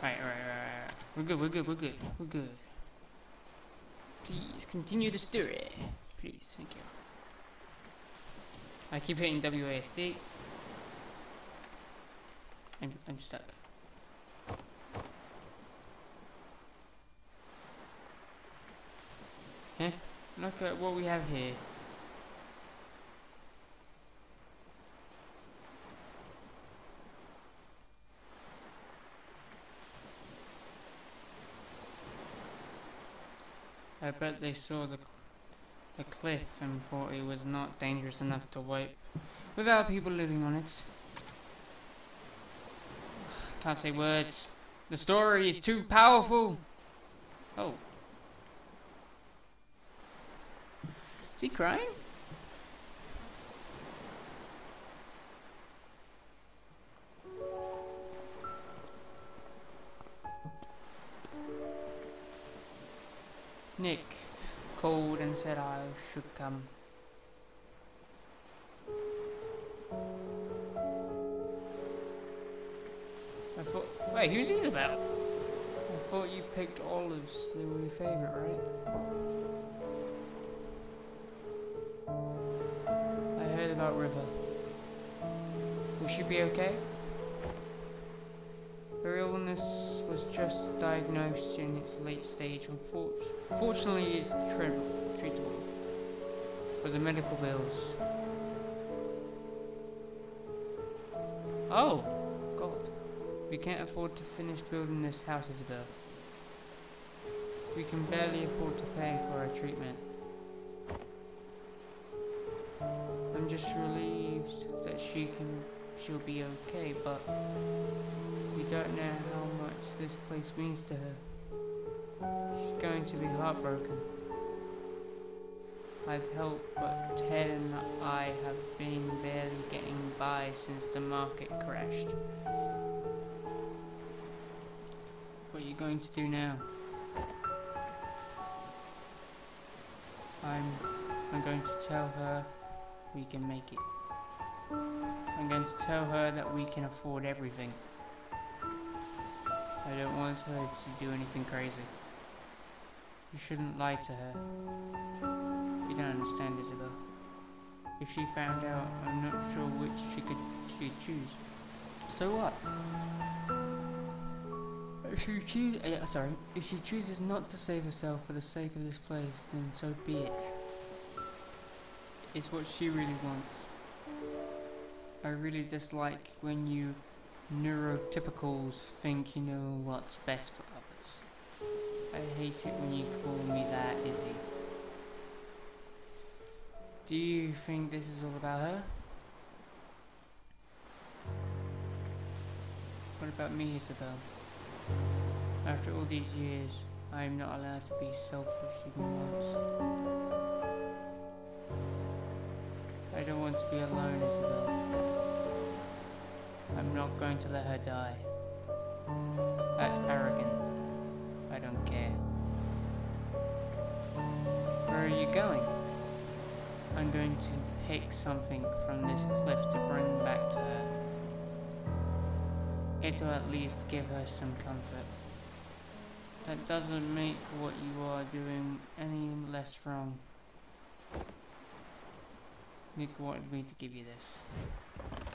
Right, right, right, right. We're good, we're good, we're good, we're good. Please continue the story. Please, thank you. I keep hitting WASD. I'm, I'm stuck. Eh? Look at what we have here. I bet they saw the, cl the cliff and thought it was not dangerous enough to wipe without people living on it. Can't say words. The story is too powerful. Oh. Is he crying? Nick called and said I should come. I thought, wait, who's Isabel? I thought you picked olives. They were your favorite, right? I heard about River. Will she be okay? Her illness was just diagnosed in its late stage. Unfortunately, it's treatable. but the medical bills. Oh, God. We can't afford to finish building this house, Isabel. We can barely afford to pay for her treatment. I'm just relieved that she can, she'll be okay, but we don't know how much this place means to her. She's going to be heartbroken. I've helped, but Ted and I have been barely getting by since the market crashed. What are you going to do now? I'm I'm going to tell her we can make it. I'm going to tell her that we can afford everything. I don't want her to do anything crazy. You shouldn't lie to her. You don't understand, Isabel. If she found out, I'm not sure which she could she'd choose. So what? If she choose, uh, sorry, if she chooses not to save herself for the sake of this place, then so be it. It's what she really wants. I really dislike when you neurotypicals think you know what's best for others. I hate it when you call me that, Izzy. Do you think this is all about her? What about me, Isabel? After all these years, I am not allowed to be selfish even once. I don't want to be alone, Isabel. I'm not going to let her die. That's arrogant. I don't care. Where are you going? I'm going to pick something from this cliff to bring back to her. It'll at least give her some comfort. That doesn't make what you are doing any less wrong. Nick wanted me to give you this.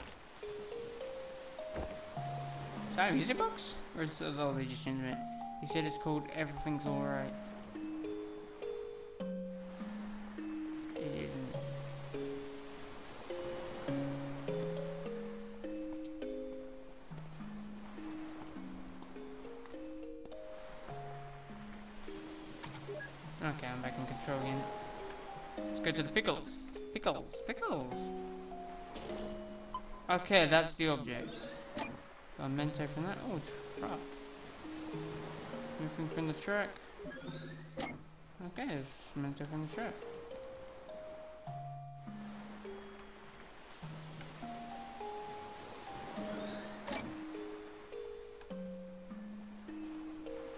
Is that a music box? Or is it all they just instrument? He said it's called Everything's Alright. It isn't. Okay, I'm back in control again. Let's go to the pickles. Pickles, pickles. Okay, that's the object. A mento from that. Oh, truck. Anything from the truck? Okay, there's mento from the truck.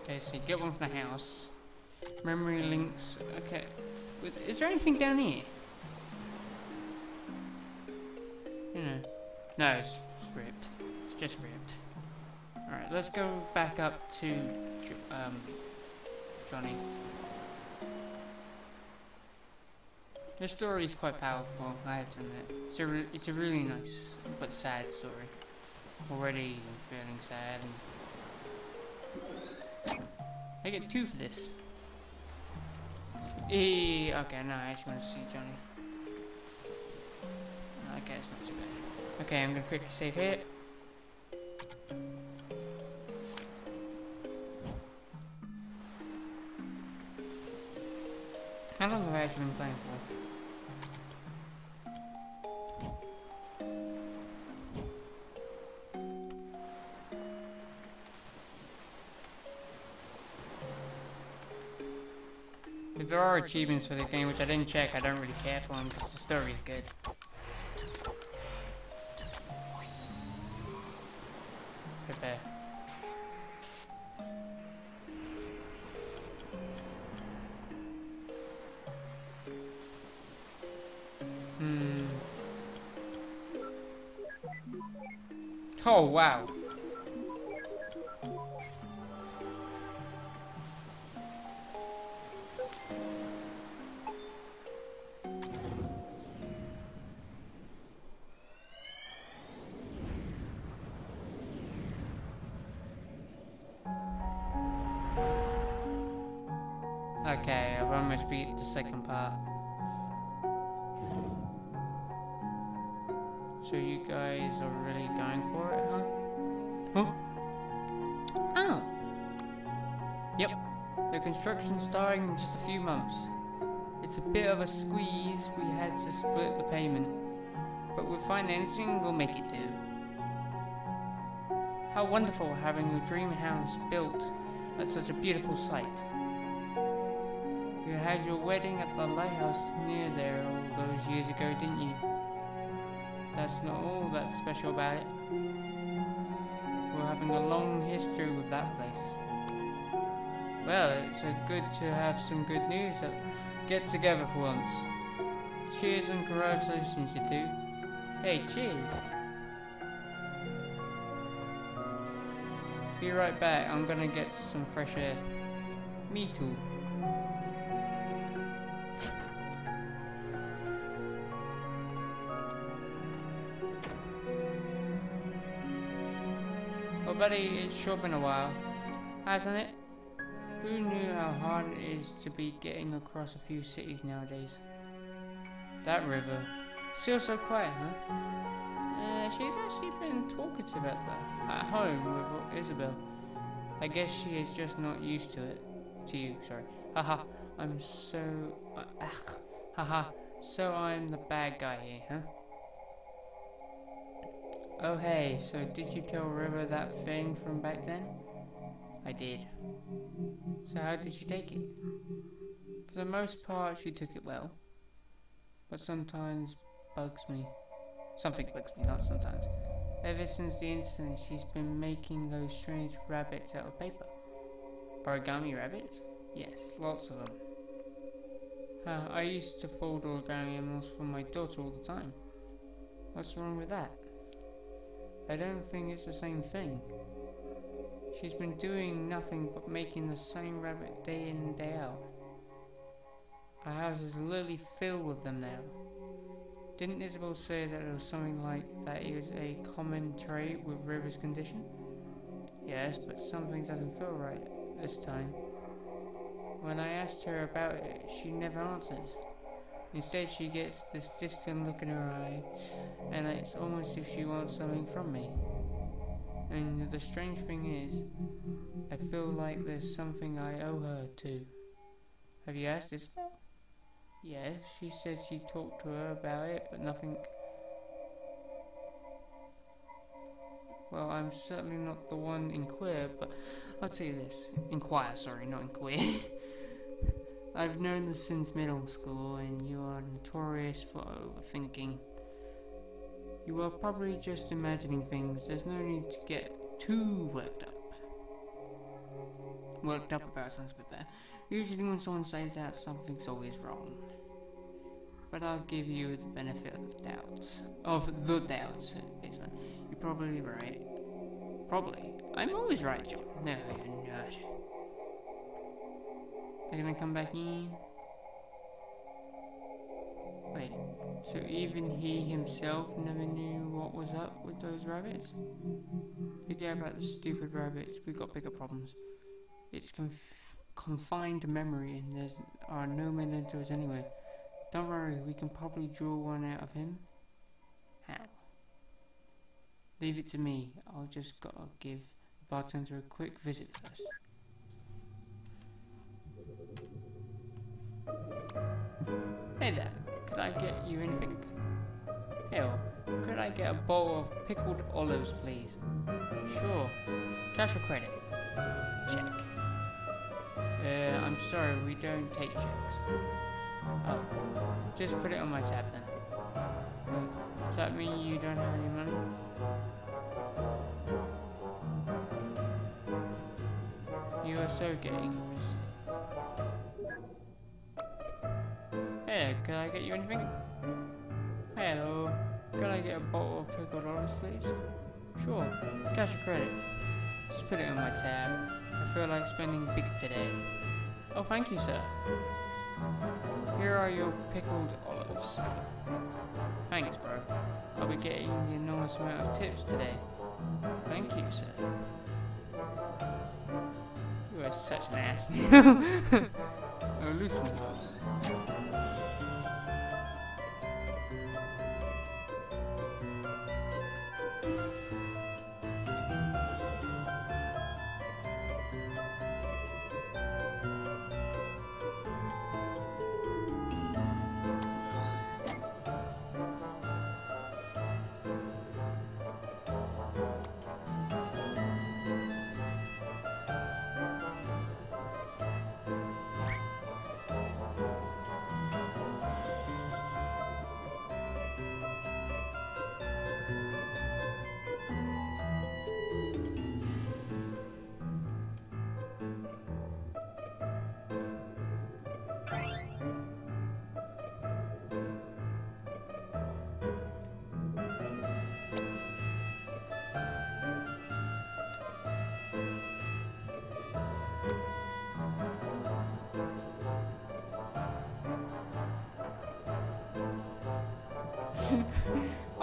Okay, so you get one from the house. Memory links. Okay. Is there anything down here? You know. No, it's, it's. It's just ripped. Alright, let's go back up to um, Johnny. The story is quite powerful, I have to admit. It's a, it's a really nice but sad story. Already feeling sad. I get two for this. E okay, no, I actually want to see Johnny. Okay, it's not too bad. Okay, I'm gonna quickly save here. How long have I actually been playing for? If there are achievements for the game, which I didn't check, I don't really care for them because the story is good. Okay, I've almost beat the second part. So you guys are really going for it, huh? Huh? Oh. Yep. The construction's starting in just a few months. It's a bit of a squeeze, we had to split the payment. But with financing, we'll make it do. How wonderful having your dream house built at such a beautiful site. Had your wedding at the lighthouse near there all those years ago, didn't you? That's not all that's special about it. We're having a long history with that place. Well, it's good to have some good news. Get together for once. Cheers and congratulations, you two. Hey, cheers. Be right back. I'm gonna get some fresh air. Me too. Buddy, it's sure been a while, hasn't it? Who knew how hard it is to be getting across a few cities nowadays? That river. Still so quiet, huh? Uh, she's actually been talkative at, the, at home with Isabel. I guess she is just not used to it. To you, sorry. Haha, I'm so... Uh, haha, so I'm the bad guy here, huh? Oh hey, so did you tell River that thing from back then? I did. So how did she take it? For the most part, she took it well. But sometimes bugs me. Something bugs me, not sometimes. Ever since the incident, she's been making those strange rabbits out of paper. Origami rabbits? Yes, lots of them. Uh, I used to fold origami animals for my daughter all the time. What's wrong with that? I don't think it's the same thing. She's been doing nothing but making the same rabbit day in and day out. Our house is literally filled with them now. Didn't Isabel say that it was something like that it was a common trait with River's condition? Yes, but something doesn't feel right this time. When I asked her about it, she never answers. Instead, she gets this distant look in her eye, and it's almost as if she wants something from me. And the strange thing is, I feel like there's something I owe her too. Have you asked Isabel? Yes, she said she talked to her about it, but nothing. Well, I'm certainly not the one in queer, but I'll tell you this. Inquire, sorry, not in queer. I've known this since middle school, and you are notorious for overthinking. You are probably just imagining things. There's no need to get too worked up. Worked up about sounds a bit better. Usually, when someone says that, something's always wrong. But I'll give you the benefit of the doubt. Of the doubt, basically. You're probably right. Probably. I'm always right, John. No, you're not. They're gonna come back in. Wait, so even he himself never knew what was up with those rabbits? Forget about the stupid rabbits, we've got bigger problems. It's conf confined memory and there are no mementos anyway. Don't worry, we can probably draw one out of him. How? Leave it to me, I'll just gotta give bartender a quick visit first. Hey there, could I get you anything? Hell, could I get a bowl of pickled olives, please? Sure. Cash or credit? Check. Uh, I'm sorry, we don't take checks. Oh, just put it on my tab then. Wait, does that mean you don't have any money? You are so getting Can I get you anything? Hello, can I get a bottle of pickled olives, please? Sure, cash or credit? Just put it on my tab. I feel like spending big today. Oh, thank you, sir. Here are your pickled olives. Thanks, bro. I'll be getting the enormous amount of tips today. Thank you, sir. You are such an ass. oh, loosen up.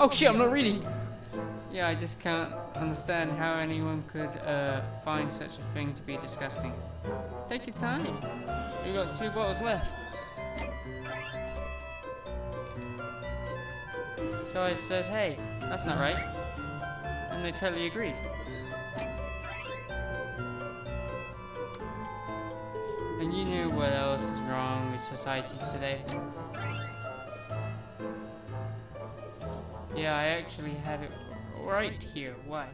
Oh shit, I'm not reading! Yeah, I just can't understand how anyone could uh, find such a thing to be disgusting. Take your time. We've got two bottles left. So I said, hey, that's not right. And they totally agreed. And you knew what else is wrong with society today. Yeah, I actually have it right here. Why?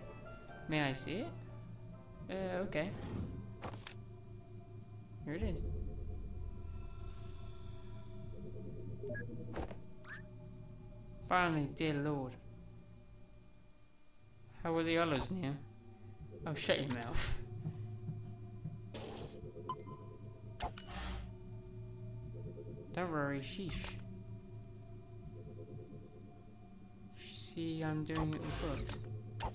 May I see it? Uh, okay. Here it is. Finally, dear Lord. How are the others, Neil? Oh, shut your mouth. Don't worry, sheesh. See, I'm doing it with books.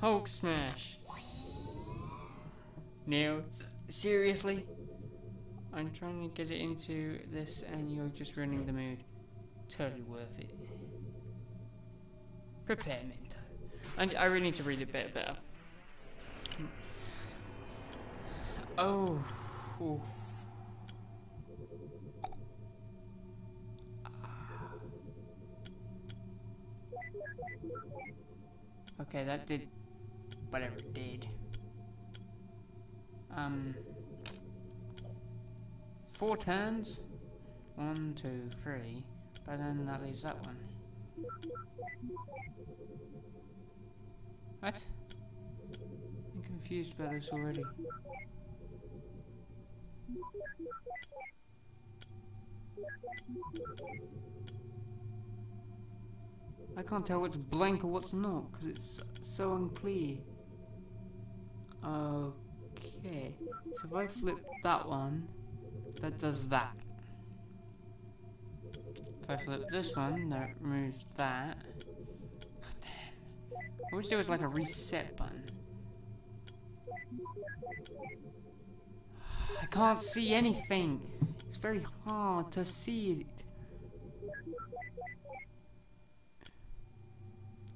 Hulk smash! Neil, seriously? I'm trying to get it into this and you're just ruining the mood. Totally worth it. Prepare Minto. And I really need to read it better better. Oh. Ooh. Okay, that did whatever it did. Um, four turns. One, two, three. But then that leaves that one. What? I'm confused by this already. I can't tell what's blank or what's not because it's so unclear. Okay, so if I flip that one, that does that. If I flip this one, that removes that. God damn. I wish there was like a reset button. I can't see anything. It's very hard to see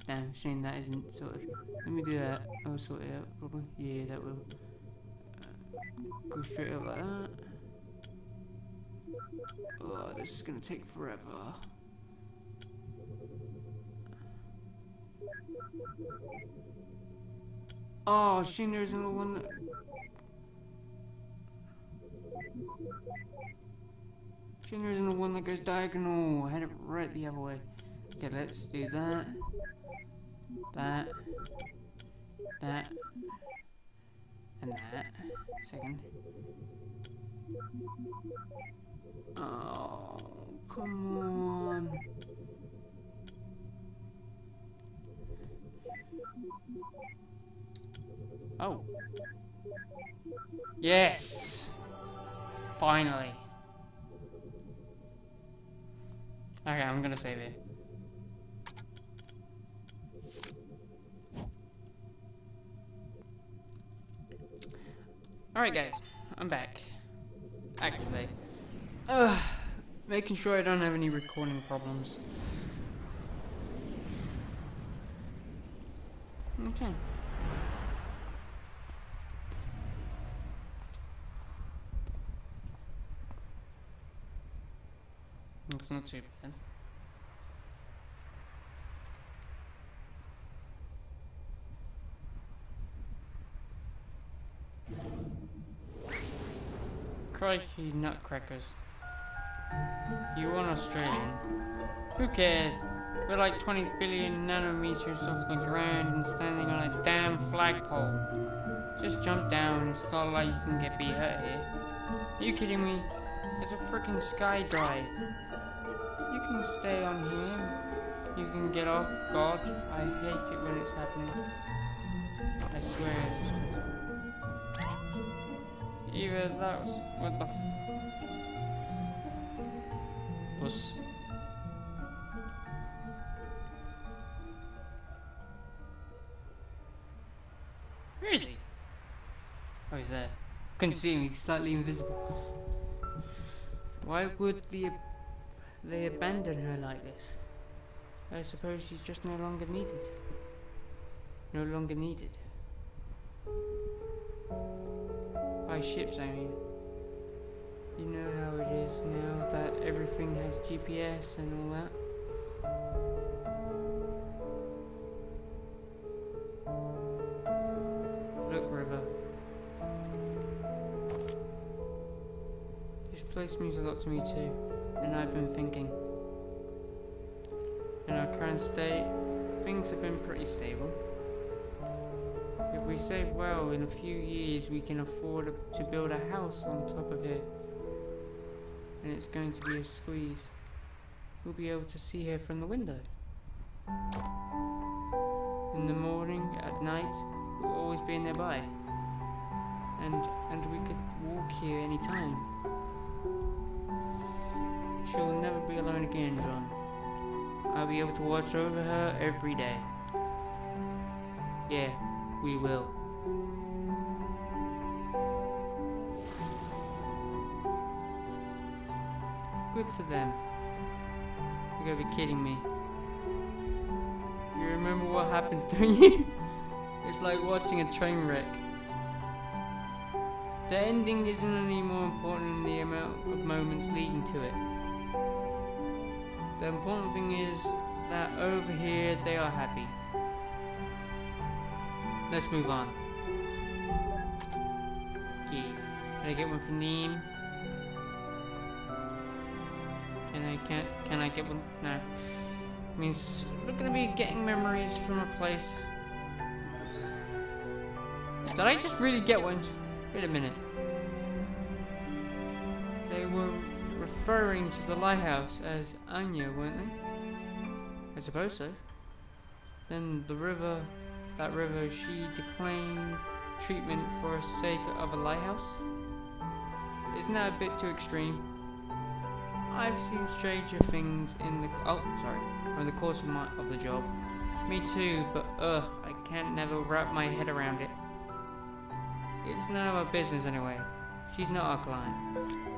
Damn, shame that isn't sorted. Let me do that. I'll sort it out, probably. Yeah, that will. Uh, go straight up like that. Oh, this is gonna take forever. Oh, shame there's another one that... Shame there isn't the one that goes diagonal. I had it right the other way. Okay, let's do that. That. That. And that. Second. Oh, come on. Oh. Yes! Finally. Okay, I'm gonna save it. Alright guys, I'm back. Activate. Ugh, making sure I don't have any recording problems. Okay. It's not too bad. Crikey nutcrackers. You are Australian. Who cares? We're like 20 billion nanometers off the ground and standing on a damn flagpole. Just jump down, it's not like you can get be hurt here. Are you kidding me? It's a freaking sky skydive. You can stay on here. You can get off. God, I hate it when it's happening. I swear. Either that was what the was. Where is he? Oh, he's there. Couldn't see him. He's slightly invisible. Why would the they abandon her like this? I suppose she's just no longer needed. No longer needed. By ships, I mean. You know how it is now that everything has GPS and all that. Look, River. This place means a lot to me too, and I've been thinking. In our current state, things have been pretty stable. If we save well, in a few years we can afford to build a house on top of it. And it's going to be a squeeze. We'll be able to see her from the window. In the morning, at night, we'll always be nearby. And and we could walk here anytime. She'll never be alone again, John. I'll be able to watch over her every day. Yeah, we will. Good for them. You gotta be kidding me. You remember what happens, don't you? it's like watching a train wreck. The ending isn't any more important than the amount of moments leading to it. The important thing is that over here they are happy. Let's move on. Okay. Can I get one for Neem? Can I can can I get one? No. Means we're gonna be getting memories from a place. Did I just really get one? Wait a minute. They were referring to the lighthouse as Anya, weren't they? I suppose so. Then the river, that river, she declined treatment for sake of a lighthouse? Isn't that a bit too extreme? I've seen stranger things in the oh sorry, in the course of my of the job. Me too, but ugh, I can't never wrap my head around it. It's none of our business anyway. She's not our client.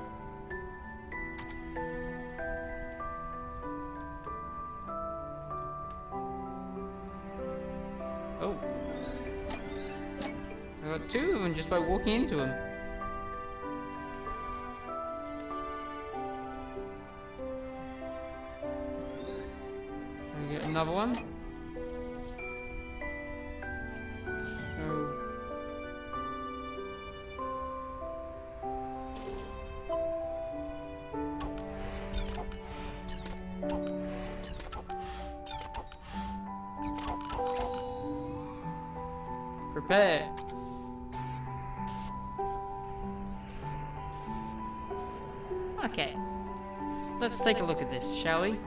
By walking into them. I get another one. Let's take a look at this, shall we?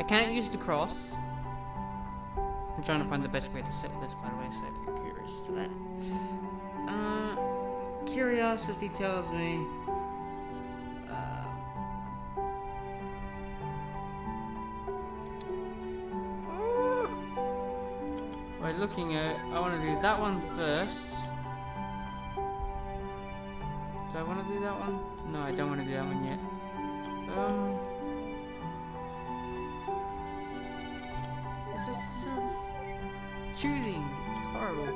I can't use the cross. I'm trying to find the best way to set this, by the way, so if you're curious to that. Uh, curiosity tells me. Uh, Right, looking at, I want to do that one first. Do I want to do that one? No, I don't want to do that one yet. Um, this is so choosing. It's horrible.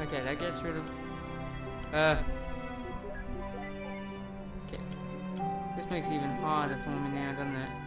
Okay, that gets rid of. Uh. Okay. This makes it even harder for me now, doesn't it?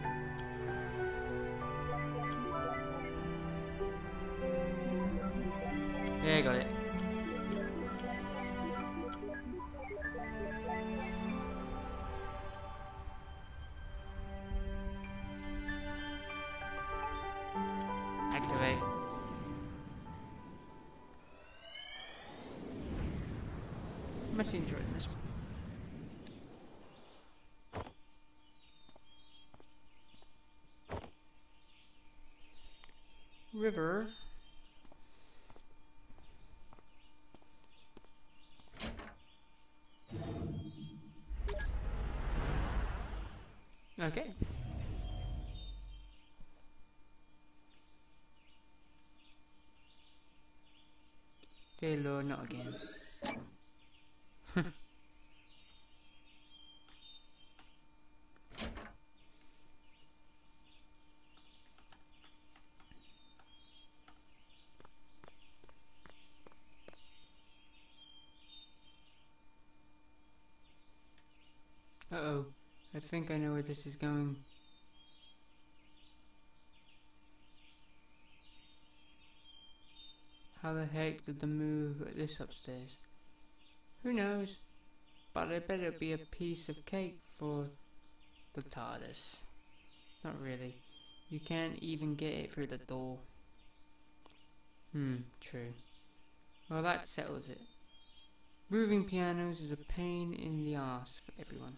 River. Okay. Dear Lord, not again. Uh oh. I think I know where this is going. How the heck did the move this upstairs? Who knows? But I bet it better be a piece of cake for the TARDIS. Not really. You can't even get it through the door. Hmm, true. Well, that settles it. Moving pianos is a pain in the ass for everyone.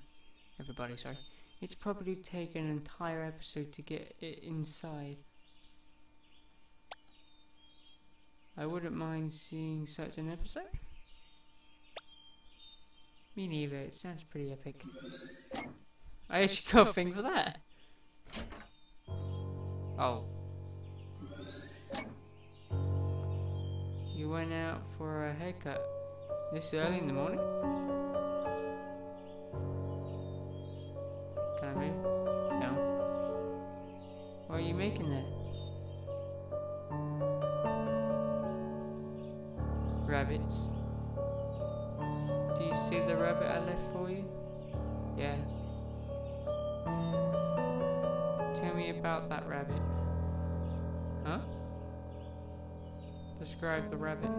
Everybody, sorry. It's probably taken an entire episode to get it inside. I wouldn't mind seeing such an episode. Me neither, it sounds pretty epic. I actually got a thing for that. Oh. You went out for a haircut this early in the morning? Move? No. What are you making that? Rabbits. Do you see the rabbit I left for you? Yeah. Tell me about that rabbit. Huh? Describe the rabbit.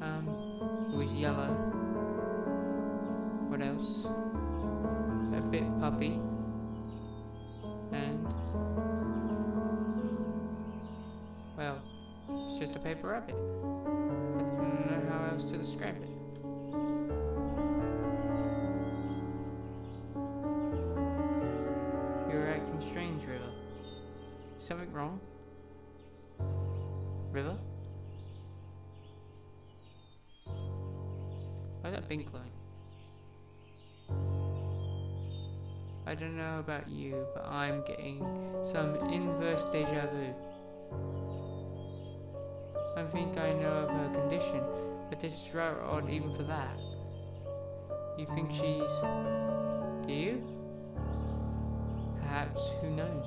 Um, it was yellow. What else? A bit puffy. And well, it's just a paper rabbit. I don't know how else to describe it. You're acting strange, River. Something wrong? River? Why's that pink glowing? I don't know about you, but I'm getting some inverse deja vu. I think I know of her condition, but this is rather odd even for that. You think she's... Do you? Perhaps, who knows?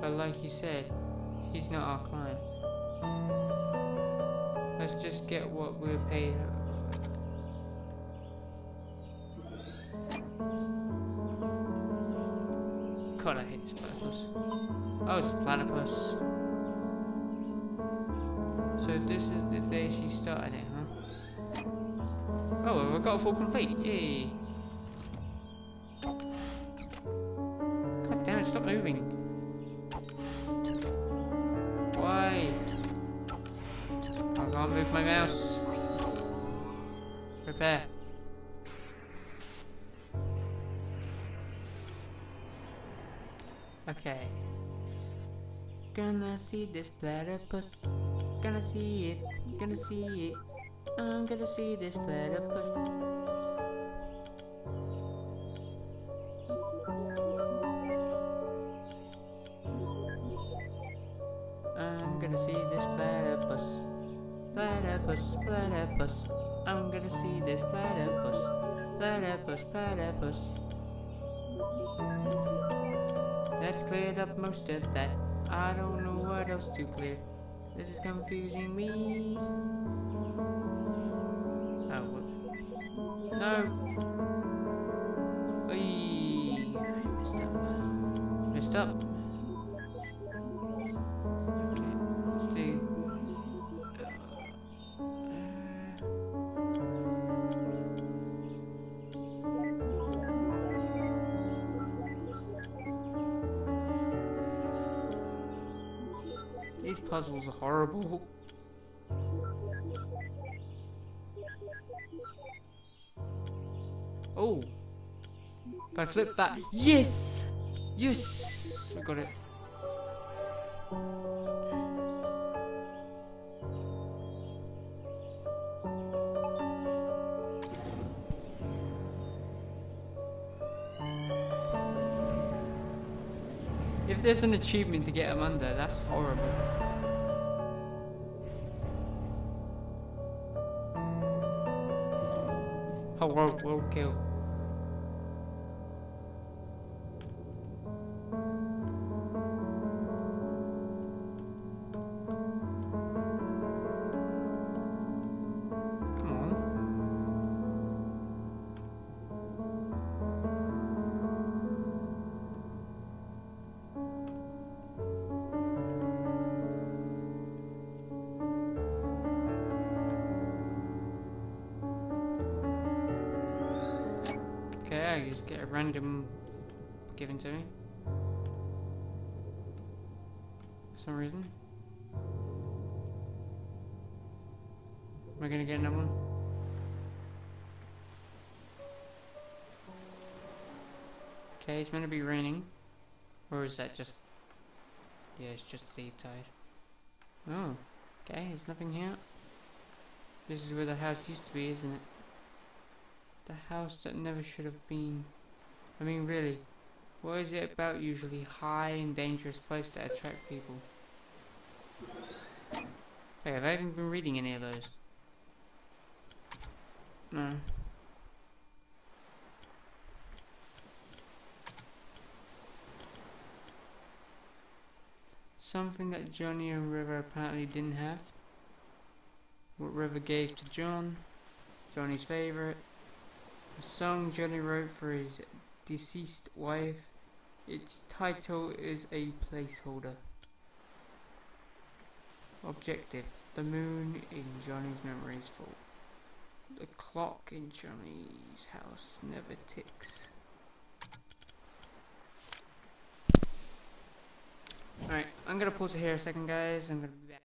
But like you said, she's not our client. Let's just get what we're paid. God, I hate this platypus. Oh, it's a platypus. So this is the day she started it, huh? Oh, well, we got a full complete. Yay! God damn it, stop moving. Why? I can't move my mouse. Repair. Okay. Gonna see this platypus. Gonna see it. Gonna see it. I'm gonna see this platypus. I'm gonna see this platypus. Platypus, platypus. I'm gonna see this platypus. Platypus, platypus. That's cleared up most of that. I don't know what else to clear. This is confusing me. Oh. No! Puzzles horrible. Oh! If I flip that, yes! Yes! I got it. If there's an achievement to get him under, that's horrible. Oh, whoa, whoa, kill. A random given to me. For some reason. Am I gonna get another one? Okay, it's meant to be raining. Or is that just... Yeah, it's just the tide. Oh, okay, there's nothing here. This is where the house used to be, isn't it? The house that never should have been. I mean, really, what is it about usually high and dangerous place that attract people? Hey, have I even been reading any of those? No. Something that Johnny and River apparently didn't have. What River gave to John. Johnny's favorite. A song Johnny wrote for his deceased wife. Its title is a placeholder. Objective. The moon in Johnny's memory is full. The clock in Johnny's house never ticks. Alright, I'm gonna pause it here a second guys. I'm gonna.